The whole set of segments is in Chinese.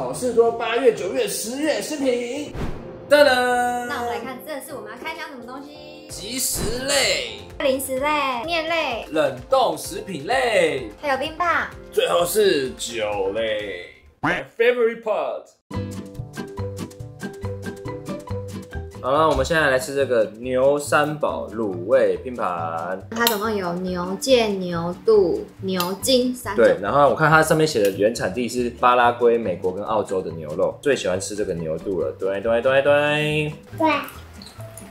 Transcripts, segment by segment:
好事多八月、九月、十月视频。噔噔，那我们来看这次我们要开箱什么东西？即食类、零食类、面类，冷冻食品类，还有冰棒。最后是酒类。My favorite part。好了，我们现在来吃这个牛三宝卤味拼盘。它总共有牛腱、牛肚、牛筋三种。对，然后我看它上面写的原产地是巴拉圭、美国跟澳洲的牛肉，最喜欢吃这个牛肚了。对对对对，对，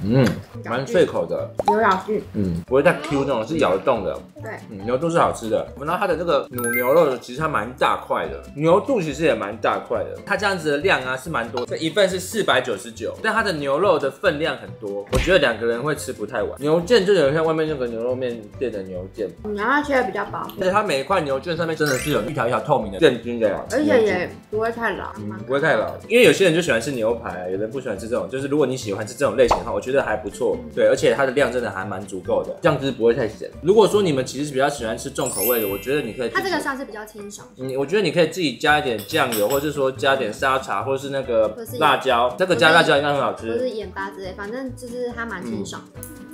嗯，蛮脆口的，有咬劲。嗯，不会太 Q 那种，是咬得动的。对，嗯，牛肚是好吃的。然后它的这个卤牛肉其实它蛮大块的，牛肚其实也蛮大块的。它这样子的量啊是蛮多，这一份是四百九十九，但它的牛肉的分量很多，我觉得两个人会吃不太完。牛腱就有点像外面那个牛肉面店的牛腱，你让它切的比较薄，而且它每一块牛腱上面真的是有一条一条透明的腱筋的，而且也不会太老。嗯，不会太老，因为有些人就喜欢吃牛排啊，有人不喜欢吃这种。就是如果你喜欢吃这种类型的话，我觉得还不错。对，而且它的量真的还蛮足够的，酱汁不会太咸。如果说你们其实比较喜欢吃重口味的，我觉得你可以。它这个算是比较清爽。你我觉得你可以自己加一点酱油，或者是说加点沙茶，或者是那个辣椒，这个加辣椒应该很好吃。或是盐巴之类，反正就是它蛮清爽的。嗯，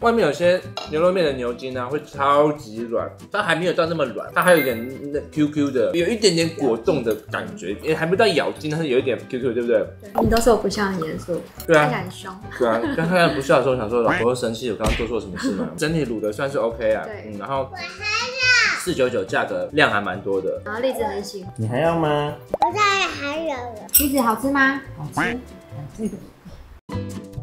外面有些牛肉面的牛筋呢、会超级软，它还没有到那么软，它还有一点那 QQ 的，有一点点果冻的感觉，也还没到咬筋，但是有一点 QQ，对不对？你都说我不像很严肃，对啊看起来很凶。对啊，刚看到不笑的时候，想说老婆会生气，我刚刚做错什么事吗？整体卤的算是 OK 啊，对嗯，然后四九九价格量还蛮多的，然后栗子很喜欢，你还要吗？我再还有了，栗子好吃吗？好吃。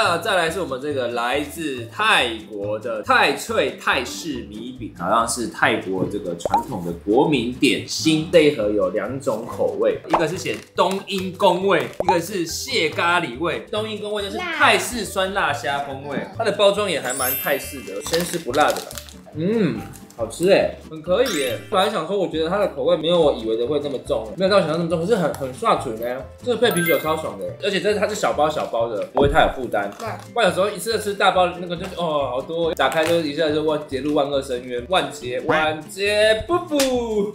啊，再来是我们这个来自泰国的泰脆泰式米饼，好像是泰国这个传统的国民点心。这一盒有两种口味，一个是写冬阴功味，一个是蟹咖喱味。冬阴功味就是泰式酸辣虾风味，它的包装也还蛮泰式的，先是不辣的，嗯。好吃哎，很可以哎。本来想说，我觉得它的口味没有我以为的会那么重，没有到想象那么重，可是很很刷嘴呢。这个配啤酒超爽的，而且这它是小包小包的，不会太有负担。对，不然有时候一次吃大包，那个就是哦好多，打开就是一下就万跌入万恶深渊，万劫万劫不复。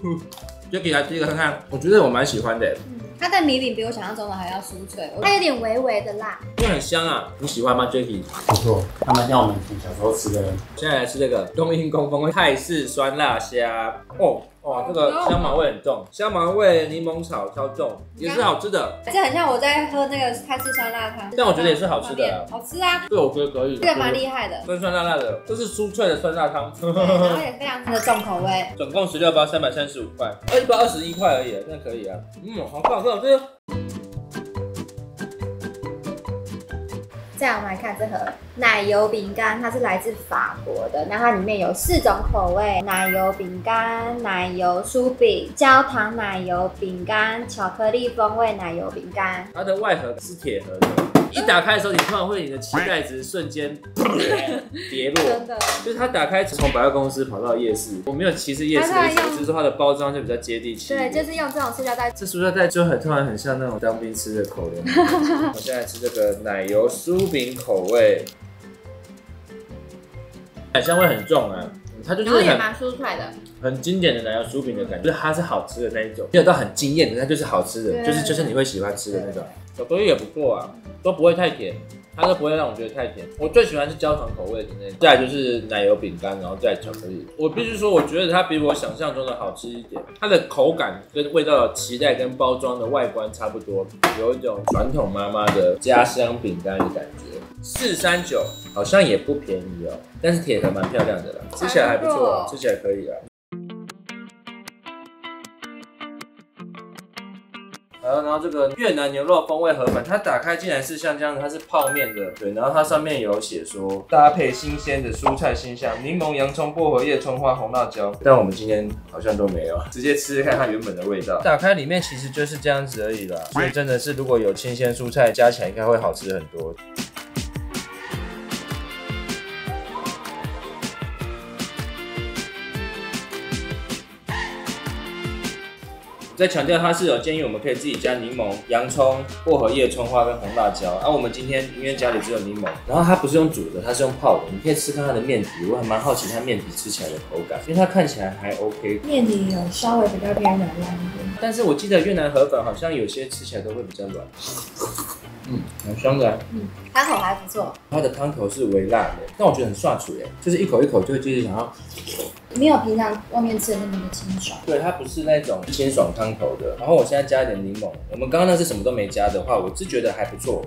就给它第一个看看，我觉得我蛮喜欢的，它的米饼比我想象中的还要酥脆，它有点微微的辣。因为很香啊。你喜欢吗，Jacky？不错，它蛮像我们以前小时候吃的，现在来吃这个冬阴功风味泰式酸辣虾哦。哇，这个香茅味很重，香茅味、柠檬草超重，也是好吃的。这很像我在喝那个泰式酸辣汤，但我觉得也是好吃的啊好吃啊，这个我觉得可以，这个蛮厉害的，酸酸辣辣的，这是酥脆的酸辣汤。对然后也非常的重口味。总共十六包，三百三十五块，呃，一包二十一块而已，那可以啊。嗯，好棒好吃好吃。再我们来看这盒奶油饼干，它是来自法国的，那它里面有四种口味：奶油饼干、奶油酥饼、焦糖奶油饼干、巧克力风味奶油饼干。它的外盒是铁盒的，一打开的时候，你突然会你的期待值瞬间 跌落。真的，就是它打开从百货公司跑到夜市，我没有歧视夜市的意思，它突然用只是说它的包装就比较接地气。对，就是用这种塑料袋。这塑料袋就很突然很像那种当兵吃的口粮。我现在吃这个奶油酥饼口味，奶香味很重啊，嗯它就是很蛮酥脆的，很经典的奶油酥饼的感觉，就是它是好吃的那一种，没有到很惊艳的，它就是好吃的，就是就是你会喜欢吃的那种。巧克力也不错啊，都不会太甜，它都不会让我觉得太甜。我最喜欢是焦糖口味的那种，再来就是奶油饼干，然后再巧克力。我必须说，我觉得它比我想象中的好吃一点，它的口感跟味道的期待跟包装的外观差不多，有一种传统妈妈的家乡饼干的感觉。四三九好像也不便宜哦，但是铁盒蛮漂亮的啦，吃起来还不错啊，吃起来可以啊。然后这个越南牛肉风味河粉，它打开竟然是像这样，它是泡面的，对，然后它上面有写说搭配新鲜的蔬菜新香，柠檬、洋葱、薄荷叶、葱花、红辣椒，但我们今天好像都没有，直接吃吃看它原本的味道。打开里面其实就是这样子而已啦，所以真的是如果有新鲜蔬菜加起来，应该会好吃很多。再强调它是有建议我们可以自己加柠檬、洋葱、薄荷叶、葱花跟红辣椒。啊，我们今天因为家里只有柠檬，然后它不是用煮的，它是用泡的。你可以吃看它的面皮，我还蛮好奇它面皮吃起来的口感，因为它看起来还 OK。面皮有稍微比较偏软烂一点。但是我记得越南河粉好像有些吃起来都会比较软，嗯，蛮香的啊、嗯，汤口还不错，它的汤头是微辣的，但我觉得很刷嘴哎，就是一口一口就会就是想要，没有平常外面吃的那么的清爽。对，它不是那种清爽汤头的。然后我现在加一点柠檬，我们刚刚那是什么都没加的话，我是觉得还不错。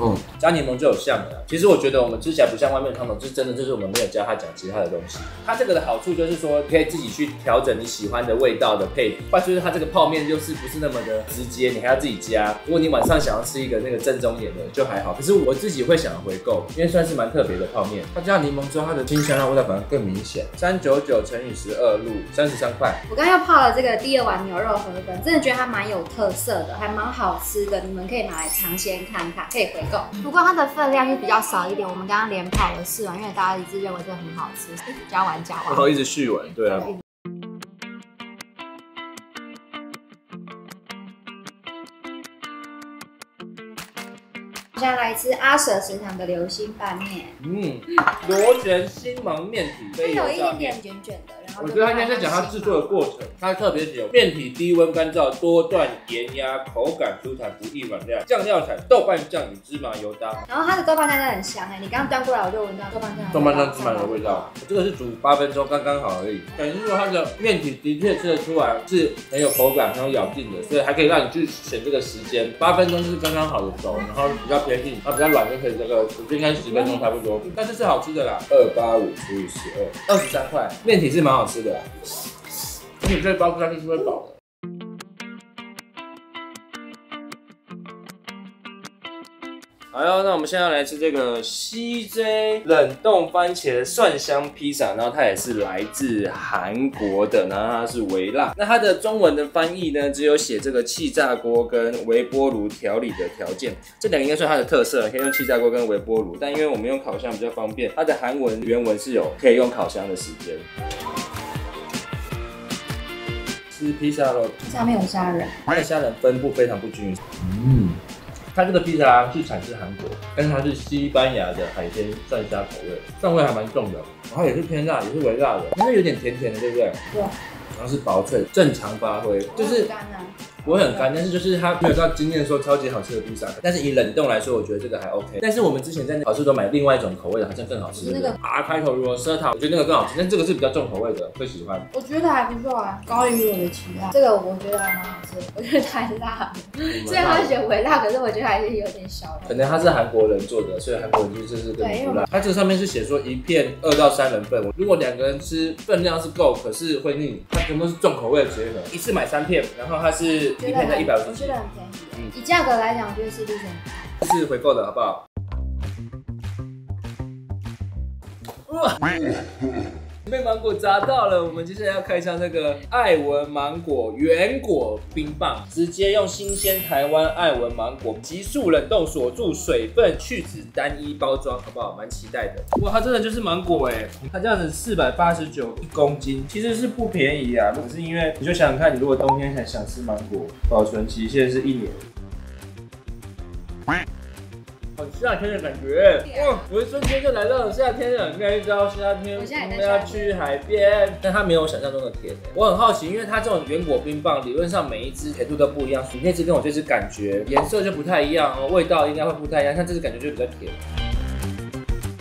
嗯，加柠檬就有像了。其实我觉得我们吃起来不像外面的汤头，就是真的就是我们没有加它讲其他的东西。它这个的好处就是说，可以自己去调整你喜欢的味道的配比。坏处就是它这个泡面就是不是那么的直接，你还要自己加。如果你晚上想要吃一个那个正宗一点的就还好，可是我自己会想要回购，因为算是蛮特别的泡面。它加柠檬之后，它的清香的味道反而更明显。三九九乘以十二路，三十三块。我刚刚又泡了这个第二碗牛肉河粉，真的觉得它蛮有特色的，还蛮好吃的。你们可以拿来尝鲜看看，可以回购。不过它的分量就比较少一点，我们刚刚连跑了四碗，因为大家一致认为这很好吃，加完加完。然后一直续完，对啊。现在来吃阿舍食堂的流心拌面，嗯，螺旋星芒面体它有一点。点卷卷的，然后我觉得他应该在讲他制作的过程，他特别有面体低温干燥，多段盐压，口感舒坦，不易软烂。酱料采豆瓣酱与芝麻油搭，然后它的豆瓣酱真的很香哎，你刚刚端过来我就闻到豆瓣酱豆瓣酱芝麻的味道。这个是煮八分钟，刚刚好而已。等于说它的面体的确吃得出来是很有口感、很有咬劲的，所以还可以让你去选这个时间，八分钟是刚刚好的熟，然后比较偏硬，它比较软就可以这个，我觉得应该十分钟差不多，但是是好吃的啦。二八五除以十二，二十三块，面体是蛮好吃的啦。你这包不下去是会饱的。好哟，那我们现在要来吃这个 CJ 冷冻番茄蒜香披萨，然后它也是来自韩国的，然后它是微辣。那它的中文的翻译呢，只有写这个气炸锅跟微波炉调理的条件，这两个应该算它的特色，可以用气炸锅跟微波炉。但因为我们用烤箱比较方便，它的韩文原文是有可以用烤箱的时间。吃披萨喽，下面有虾仁，它的虾仁分布非常不均匀。嗯，它这个披萨是产自韩国，但是它是西班牙的海鲜蒜虾口味，蒜味还蛮重的，然后也是偏辣，也是微辣的，因为有点甜甜的，对不对？对。然后是薄脆，正常发挥，就是不会很干，但是就是它没有到今天说超级好吃的披萨，但是以冷冻来说，我觉得这个还 OK。但是我们之前在好吃都买另外一种口味的，好像更好吃。那个 R 开头如果舌头，我觉得那个更好吃，但这个是比较重口味的，会喜欢。我觉得还不错啊，高于我的期待。这个我觉得还蛮好吃，我觉得太辣了。虽然它选微辣，可是我觉得还是有点小辣。可能它是韩国人做的，所以韩国人就是是更不辣。它这个上面是写说一片二到三人份，如果两个人吃分量是够，可是会腻。它全部是重口味的结合，一次买三片，然后它是一片在一百五十我觉，得很便宜。嗯以价格来讲，我觉得 CP 值很高。是回购的好不好？哇！被芒果砸到了，我们接下来要开箱那个爱文芒果原果冰棒，直接用新鲜台湾爱文芒果急速冷冻锁住水分，去脂单一包装，好不好？蛮期待的。哇，它真的就是芒果哎，它这样子四百八十九一公斤，其实是不便宜啊。可是因为你就想想看，你如果冬天很想吃芒果，保存期限是一年。好夏天的感觉，哇！我一瞬间就来到了夏天了。应该知道夏天我们要去海边，但它没有我想象中的甜。我很好奇，因为它这种原果冰棒，理论上每一只甜度都不一样，你那只跟我这只感觉颜色就不太一样哦，味道应该会不太一样。像这只感觉就比较甜，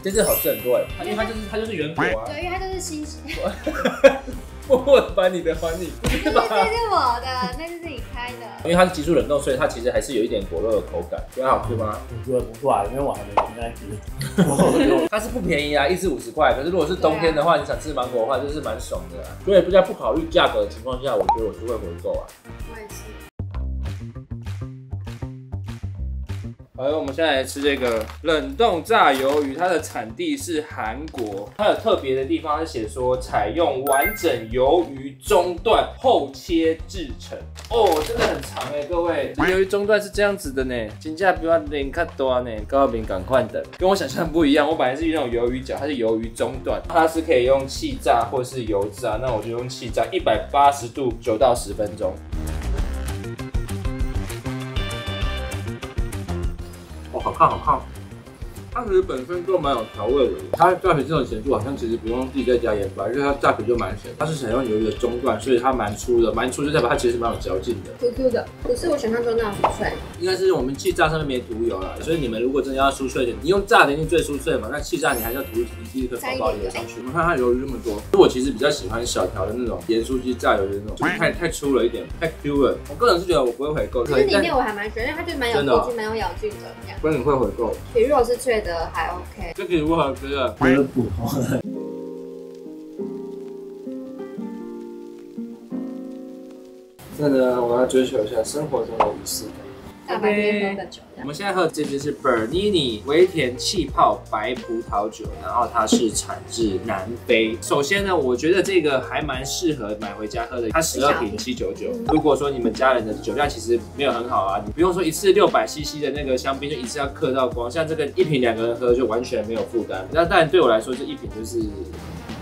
这支好吃很多哎，因为它就是它就是原果啊。对，因为它就是新鲜。默默地把你的还你，不这是我的，那是自己开的。因为它是急速冷冻，所以它其实还是有一点果肉的口感，觉得好吃吗？我觉得不错啊，因为我还没应该吃，它是不便宜啊，一支五十块。可是如果是冬天的话，你想吃芒果的话，就是蛮爽的啊。所以不在不考虑价格的情况下，我觉得我是会回购啊。我也是。好了，我们现在来吃这个冷冻炸鱿鱼，它的产地是韩国。它有特别的地方是写说采用完整鱿鱼中段后切制成。哦，真的很长哎，各位，鱿鱼中段是这样子的呢，金价比较零卡多呢，高明赶快的，跟我想象不一样。我本来是那种鱿鱼角，它是鱿鱼中段，它是可以用气炸或是油炸，那我就用气炸，一百八十度九到十分钟。好看好看。它其实本身就蛮有调味的，它炸皮这种咸度好像其实不用自己再加盐巴，因为它炸皮就蛮咸。它是采用鱿鱼的中段，所以它蛮粗的，蛮粗就代表它其实蛮有嚼劲的。Q Q 的，不是我想象中那样很脆。应该是我们气炸上面没涂油啦，所以你们如果真的要酥脆一点，你用炸的一定最酥脆嘛，那气炸你还是要涂一滴一颗薄薄的油上去。我们看它鱿鱼这么多，我其实比较喜欢小条的那种盐酥鸡炸鱿鱼那种，就是太太粗了一点，太 Q 了。我个人是觉得我不会回购，可是里面我还蛮喜欢，因为它就蛮有嚼劲、蛮有咬劲的。不然你会回购。皮肉是脆的，还 OK。这个如何吃啊？觉得普通。那呢，我要追求一下生活中的仪式感。大白天喝个酒。我们现在喝的这支是 Bernini 微甜气泡白葡萄酒，然后它是产自南非。首先呢，我觉得这个还蛮适合买回家喝的，它十二瓶七九九。如果说你们家人的酒量其实没有很好啊，你不用说一次六百 CC 的那个香槟就一次要嗑到光，像这个一瓶两个人喝就完全没有负担。那当然对我来说，这一瓶就是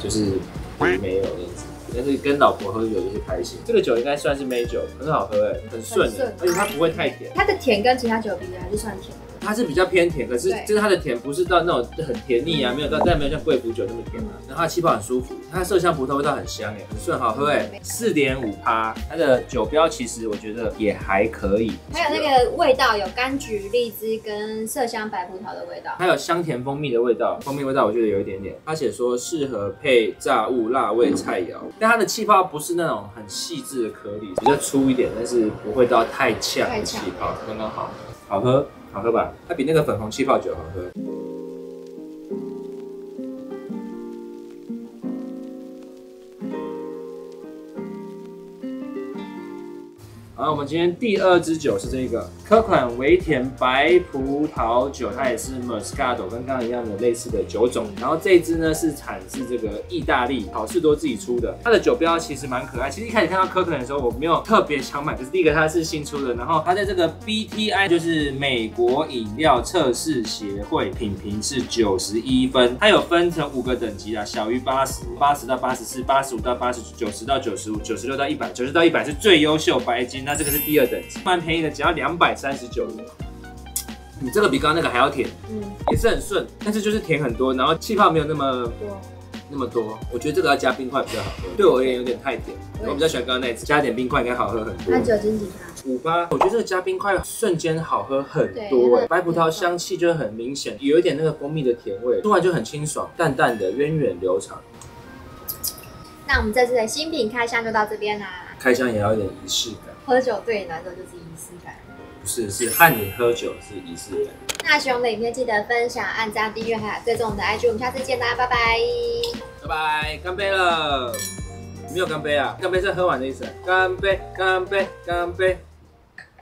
就是没有这样子。但是跟老婆喝酒就是开心。这个酒应该算是美酒，很好喝哎，很顺很顺哎，而且它不会太甜。它的甜跟其他酒比还是算甜的。它是比较偏甜，可是就是它的甜不是到那种很甜腻啊，没有到，但没有像贵腐酒那么甜啊。然后它气泡很舒服，它的麝香葡萄味道很香哎，很顺，好喝哎，四点五趴。它的酒标其实我觉得也还可以，还有那个味道有柑橘、荔枝跟麝香白葡萄的味道。还有香甜蜂蜜的味道，蜂蜜味道我觉得有一点点。它写说适合配炸物、辣味菜肴，但它的气泡不是那种很细致的颗粒，比较粗一点，但是不会到太呛的气泡，刚刚好，好喝，好喝吧？它比那个粉红气泡酒好喝。我们今天第二支酒是这个科款微甜白葡萄酒，它也是 Moscato，跟刚刚一样的类似的酒种。然后这支呢是产自这个意大利好事多自己出的，它的酒标其实蛮可爱。其实一开始看到科款的时候，我没有特别想买，可是第一个它是新出的，然后它在这个 BTI 就是美国饮料测试协会品评是九十一分，它有分成五个等级啊，小于八十、八十到八十四、八十五到八十、九十到九十五、九十六到一百、九十到一百是最优秀白金，那这个是第二等级，蛮便宜的，只要两百三十九元。你这个比刚刚那个还要甜，嗯，也是很顺，但是就是甜很多，然后气泡没有那么多。那么多。我觉得这个要加冰块比较好喝，对我而言有点太甜，我比较喜欢刚刚那一次，加点冰块应该好喝很多它。酒精几趴？五八，我觉得这个加冰块瞬间好喝很多哎，白葡萄香气就很明显，有一点那个蜂蜜的甜味，突然就很清爽，淡淡的，源远流长。那我们这次的新品开箱就到这边啦。开箱也要有点仪式感，喝酒对你来说就是仪式感。不是是和你喝酒是仪式感。那喜欢我们的影片，记得分享、按赞、订阅，还有追踪我们的 IG。我们下次见啦，拜拜。拜拜，干杯了！没有干杯啊，干杯是喝完的意思。干杯，干杯，干杯。